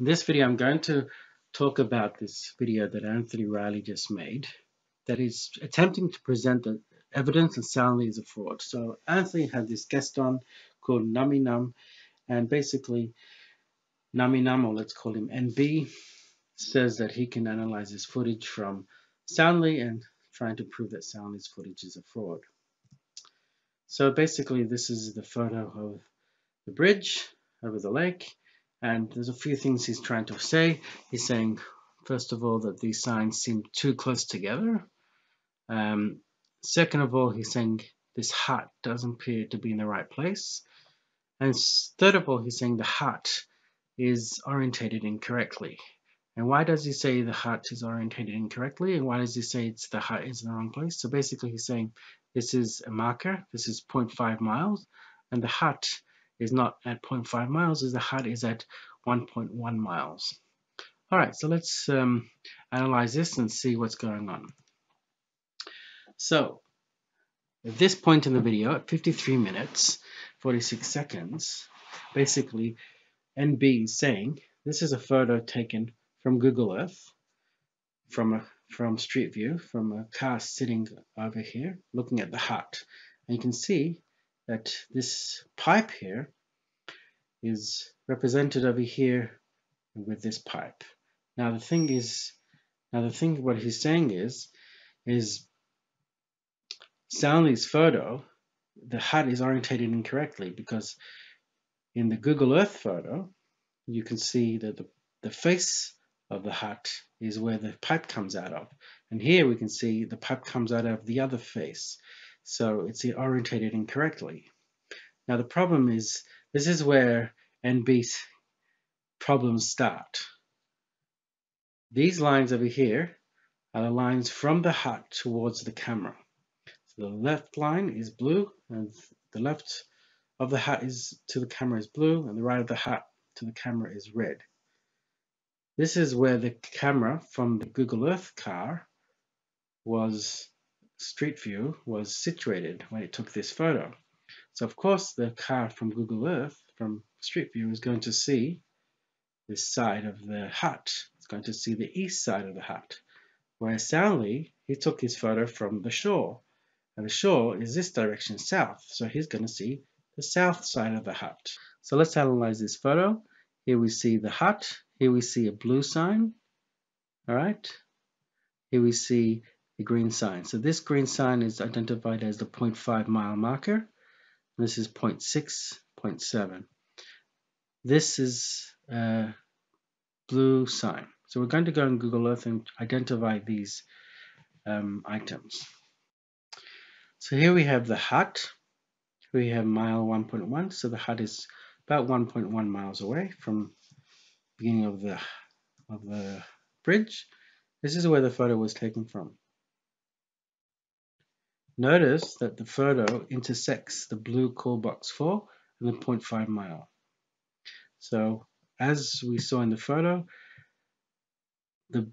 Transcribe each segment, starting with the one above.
In this video, I'm going to talk about this video that Anthony Riley just made that is attempting to present the evidence and Soundly is a fraud. So Anthony had this guest on called Numbynumb and basically Numbynumb, or let's call him NB, says that he can analyze this footage from Soundly and trying to prove that Soundly's footage is a fraud. So basically this is the photo of the bridge over the lake and there's a few things he's trying to say. He's saying, first of all, that these signs seem too close together. Um, second of all, he's saying this hut doesn't appear to be in the right place. And third of all, he's saying the hut is orientated incorrectly. And why does he say the hut is orientated incorrectly? And why does he say it's the hut is in the wrong place? So basically he's saying this is a marker, this is 0.5 miles, and the hut is not at 0.5 miles, is the hut is at 1.1 miles. All right, so let's um, analyze this and see what's going on. So, at this point in the video, at 53 minutes, 46 seconds, basically, NB is saying, this is a photo taken from Google Earth, from a from Street View, from a car sitting over here, looking at the hut. And you can see that this pipe here is represented over here with this pipe. Now the thing is, now the thing what he's saying is, is Soundly's photo, the hut is orientated incorrectly because in the Google Earth photo, you can see that the, the face of the hut is where the pipe comes out of. And here we can see the pipe comes out of the other face. So it's orientated incorrectly. Now the problem is, this is where NB's problems start. These lines over here are the lines from the hut towards the camera. So the left line is blue and the left of the hut is to the camera is blue and the right of the hut to the camera is red. This is where the camera from the Google Earth car was Street View was situated when it took this photo. So of course the car from Google Earth, from Street View, is going to see this side of the hut. It's going to see the east side of the hut. Whereas Soundly, he took his photo from the shore. And the shore is this direction south. So he's going to see the south side of the hut. So let's analyze this photo. Here we see the hut. Here we see a blue sign. All right. Here we see the green sign. So this green sign is identified as the 0.5 mile marker. This is 0.6, 0.7. This is a blue sign. So we're going to go on Google Earth and identify these um, items. So here we have the hut. We have mile 1.1. So the hut is about 1.1 miles away from beginning of the of the bridge. This is where the photo was taken from. Notice that the photo intersects the blue call box 4 and the 0.5 mile. So as we saw in the photo, the,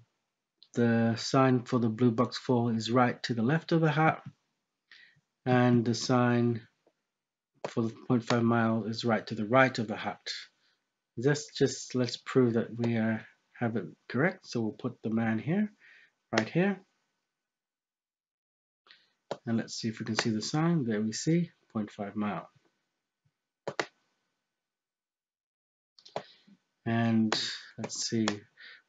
the sign for the blue box 4 is right to the left of the hut and the sign for the 0.5 mile is right to the right of the hut. Just, just let's prove that we are, have it correct. So we'll put the man here, right here. And let's see if we can see the sign. There we see 0.5 mile. And let's see,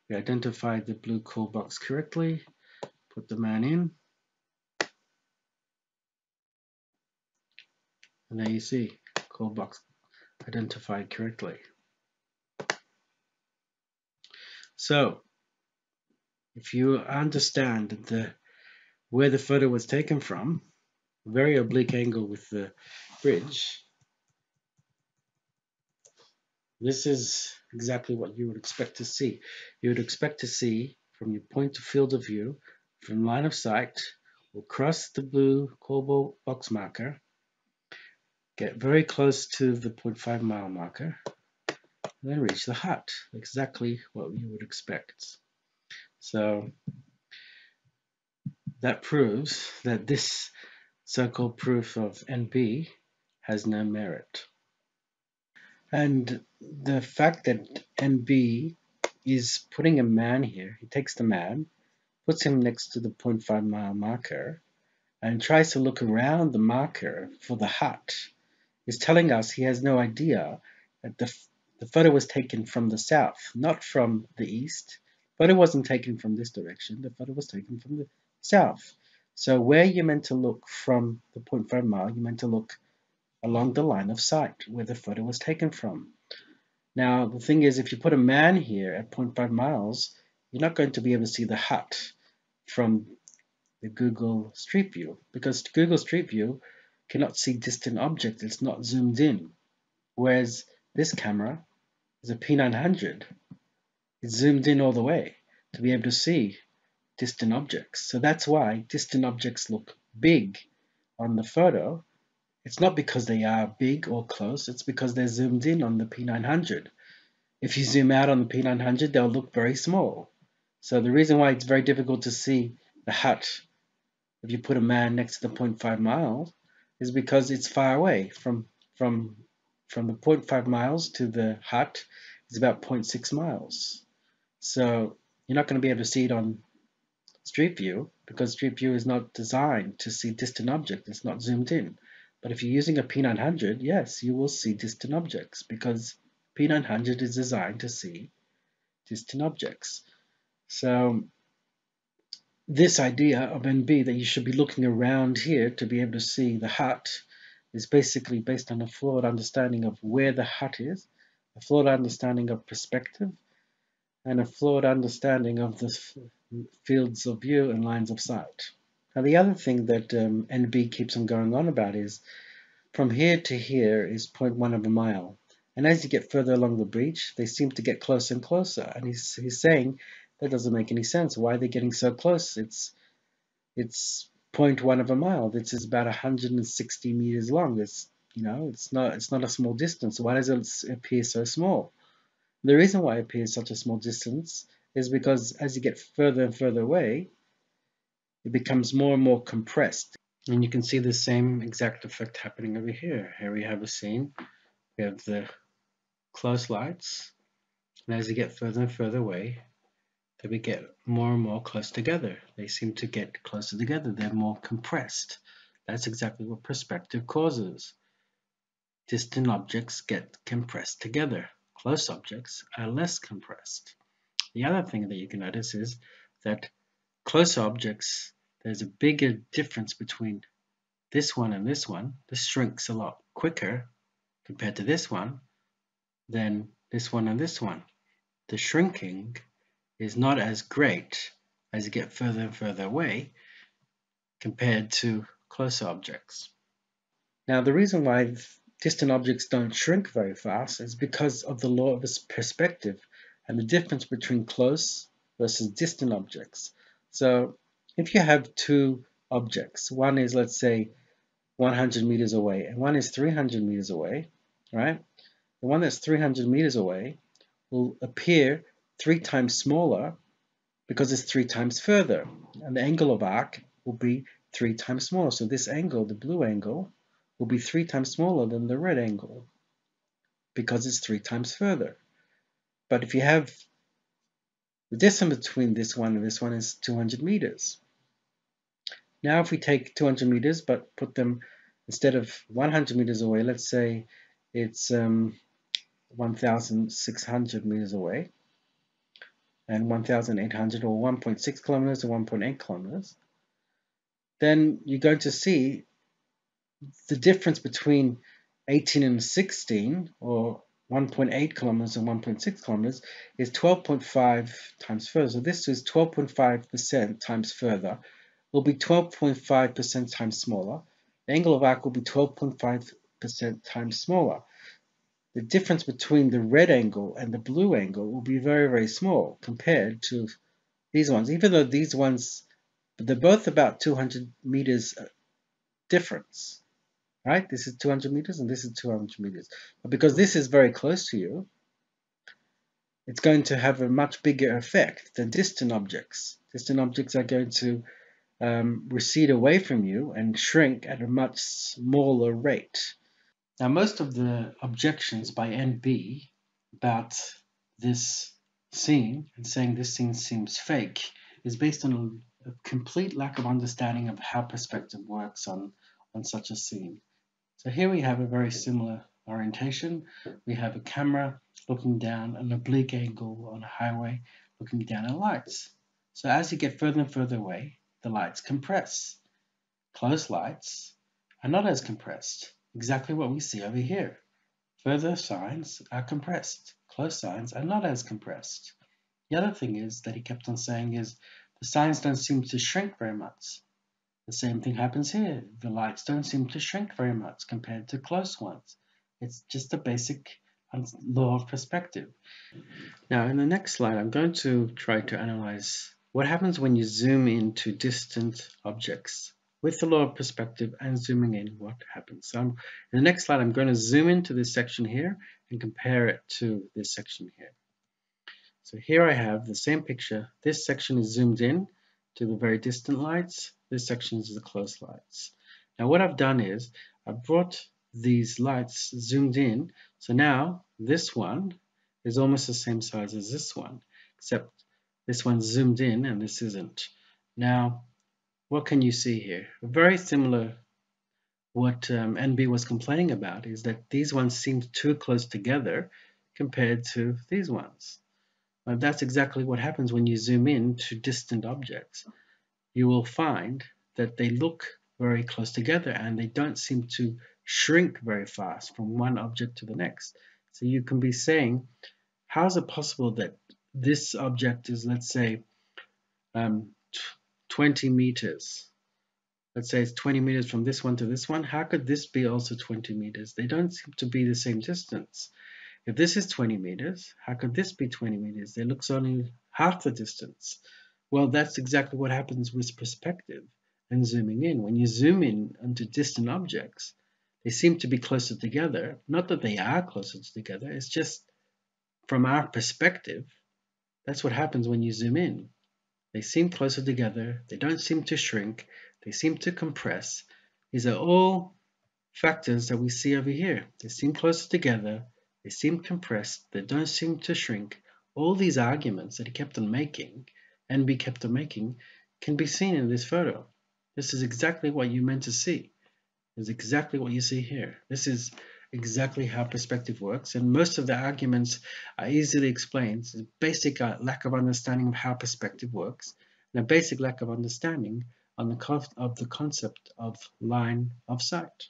we identified the blue call box correctly. Put the man in. And there you see, call box identified correctly. So, if you understand that the where the photo was taken from, very oblique angle with the bridge. This is exactly what you would expect to see. You would expect to see from your point of field of view, from line of sight, we'll cross the blue cobalt box marker, get very close to the 0.5 mile marker, and then reach the hut. Exactly what you would expect. So that proves that this so-called proof of NB has no merit. And the fact that NB is putting a man here. He takes the man, puts him next to the 0.5 mile marker, and tries to look around the marker for the hut, is telling us he has no idea that the, the photo was taken from the south, not from the east. The photo wasn't taken from this direction, the photo was taken from the south. So where you're meant to look from the 0.5 mile, you're meant to look along the line of sight where the photo was taken from. Now, the thing is, if you put a man here at 0.5 miles, you're not going to be able to see the hut from the Google Street View because Google Street View cannot see distant objects. It's not zoomed in. Whereas this camera is a P900. It's zoomed in all the way to be able to see distant objects. So that's why distant objects look big on the photo it's not because they are big or close, it's because they're zoomed in on the P900. If you zoom out on the P900, they'll look very small. So the reason why it's very difficult to see the hut if you put a man next to the 0.5 miles is because it's far away from from from the 0.5 miles to the hut is about 0.6 miles. So you're not going to be able to see it on Street View because Street View is not designed to see distant objects. It's not zoomed in. But if you're using a P900, yes, you will see distant objects because P900 is designed to see distant objects. So this idea of NB that you should be looking around here to be able to see the hut is basically based on a flawed understanding of where the hut is, a flawed understanding of perspective, and a flawed understanding of the fields of view and lines of sight. Now the other thing that um, NB keeps on going on about is from here to here is 0.1 of a mile. And as you get further along the breach, they seem to get closer and closer. And he's, he's saying that doesn't make any sense. Why are they getting so close? It's it's 0.1 of a mile. This is about 160 meters long. It's you know it's not it's not a small distance. Why does it appear so small? The reason why it appears such a small distance is because as you get further and further away, it becomes more and more compressed. And you can see the same exact effect happening over here. Here we have a scene. We have the close lights. And as you get further and further away, they get more and more close together. They seem to get closer together. They're more compressed. That's exactly what perspective causes. Distant objects get compressed together. Close objects are less compressed. The other thing that you can notice is that closer objects there's a bigger difference between this one and this one. This shrinks a lot quicker compared to this one than this one and this one. The shrinking is not as great as you get further and further away compared to closer objects. Now the reason why distant objects don't shrink very fast is because of the law of perspective and the difference between close versus distant objects. So if you have two objects, one is let's say 100 meters away and one is 300 meters away, right? The one that's 300 meters away will appear three times smaller because it's three times further and the angle of arc will be three times smaller. So this angle, the blue angle, will be three times smaller than the red angle because it's three times further. But if you have the distance between this one and this one is 200 meters. Now if we take 200 meters but put them instead of 100 meters away, let's say it's um, 1,600 meters away and 1,800 or 1.6 kilometers or 1.8 kilometers, then you're going to see the difference between 18 and 16 or 1.8 kilometers and 1.6 kilometers is 12.5 times further. So this is 12.5% times further will be 12.5% times smaller. The angle of arc will be 12.5% times smaller. The difference between the red angle and the blue angle will be very, very small compared to these ones, even though these ones, they're both about 200 meters difference, right? This is 200 meters and this is 200 meters. But because this is very close to you, it's going to have a much bigger effect than distant objects. Distant objects are going to um, recede away from you and shrink at a much smaller rate. Now, most of the objections by NB about this scene and saying this scene seems fake is based on a, a complete lack of understanding of how perspective works on, on such a scene. So here we have a very similar orientation. We have a camera looking down an oblique angle on a highway looking down at lights. So as you get further and further away, the lights compress. Close lights are not as compressed, exactly what we see over here. Further signs are compressed. Close signs are not as compressed. The other thing is that he kept on saying is the signs don't seem to shrink very much. The same thing happens here. The lights don't seem to shrink very much compared to close ones. It's just a basic um, law of perspective. Now in the next slide I'm going to try to analyze what happens when you zoom into distant objects with the law of perspective and zooming in what happens. So I'm, in the next slide, I'm going to zoom into this section here and compare it to this section here. So here I have the same picture. This section is zoomed in to the very distant lights. This section is the close lights. Now what I've done is I've brought these lights zoomed in. So now this one is almost the same size as this one, except this one's zoomed in and this isn't. Now what can you see here? Very similar what um, NB was complaining about is that these ones seem too close together compared to these ones. That's exactly what happens when you zoom in to distant objects. You will find that they look very close together and they don't seem to shrink very fast from one object to the next. So you can be saying, how is it possible that this object is, let's say, um, 20 meters. Let's say it's 20 meters from this one to this one. How could this be also 20 meters? They don't seem to be the same distance. If this is 20 meters, how could this be 20 meters? It looks only half the distance. Well, that's exactly what happens with perspective and zooming in. When you zoom in onto distant objects, they seem to be closer together. Not that they are closer together, it's just from our perspective, that's what happens when you zoom in. They seem closer together. They don't seem to shrink. They seem to compress. These are all factors that we see over here. They seem closer together. They seem compressed. They don't seem to shrink. All these arguments that he kept on making and we kept on making can be seen in this photo. This is exactly what you meant to see. This is exactly what you see here. This is exactly how perspective works, and most of the arguments are easily explained. It's a basic uh, lack of understanding of how perspective works, and a basic lack of understanding on the of the concept of line of sight.